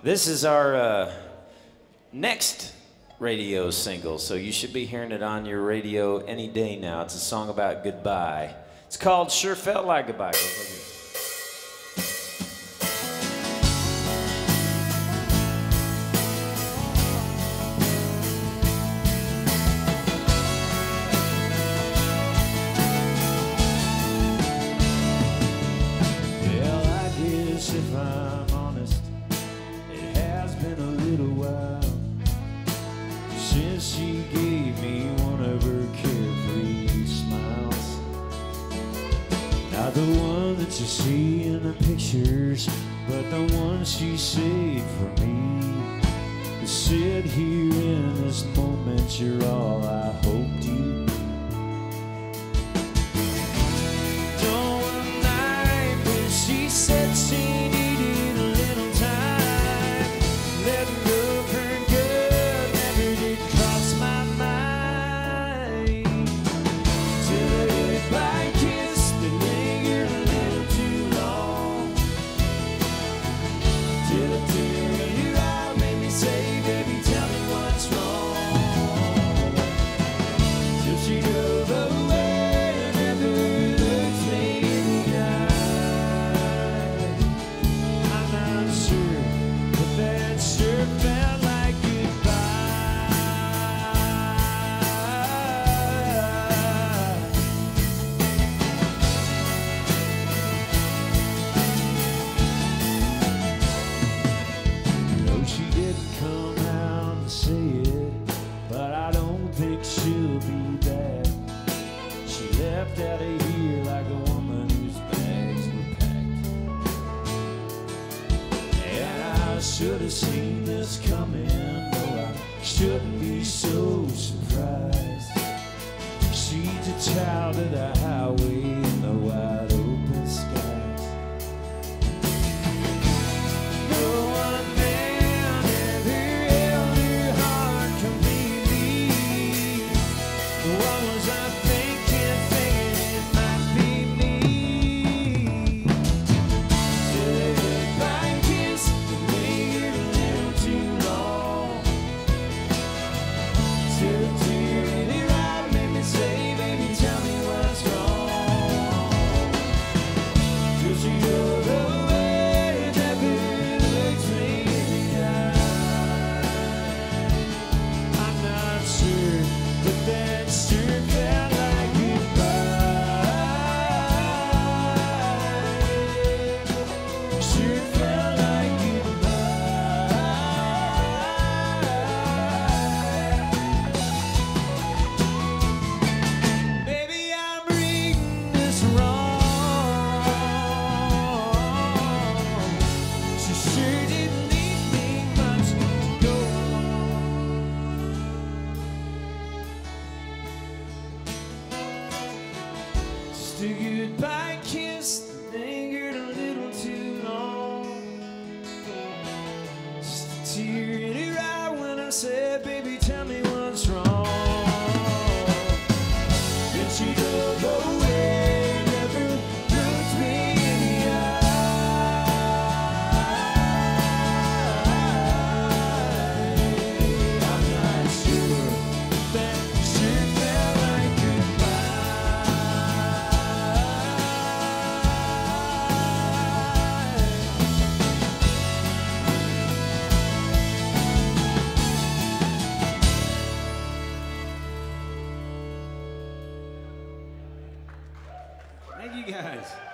This is our uh, next radio single, so you should be hearing it on your radio any day now. It's a song about goodbye. It's called Sure Felt Like Goodbye. Little while since she gave me one of her carefree smiles. Not the one that you see in the pictures, but the one she saved for me. To sit here in this moment, you're all I hoped night when she said she she'll be back. She left out of here like a woman whose bags were packed. And I should have seen this coming, no, I shouldn't be so surprised. She's a child of the highway Just a goodbye kiss that lingered a little too long. Just a tear in her eye when I said, baby, tell me what's wrong. You guys.